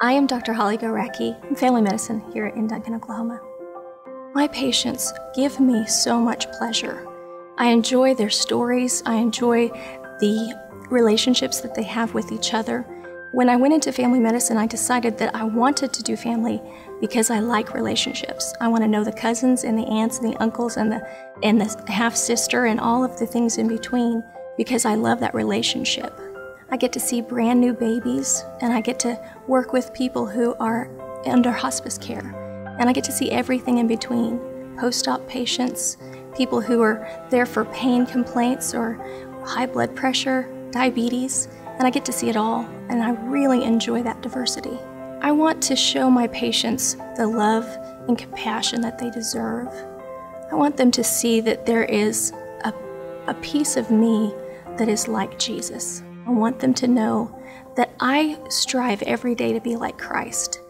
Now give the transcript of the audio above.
I am Dr. Holly Goracke, family medicine here in Duncan, Oklahoma. My patients give me so much pleasure. I enjoy their stories, I enjoy the relationships that they have with each other. When I went into family medicine, I decided that I wanted to do family because I like relationships. I want to know the cousins and the aunts and the uncles and the and the half sister and all of the things in between because I love that relationship. I get to see brand new babies and I get to work with people who are under hospice care. And I get to see everything in between post op patients, people who are there for pain complaints or high blood pressure, diabetes, and I get to see it all. And I really enjoy that diversity. I want to show my patients the love and compassion that they deserve. I want them to see that there is a, a piece of me that is like Jesus. I want them to know that I strive every day to be like Christ.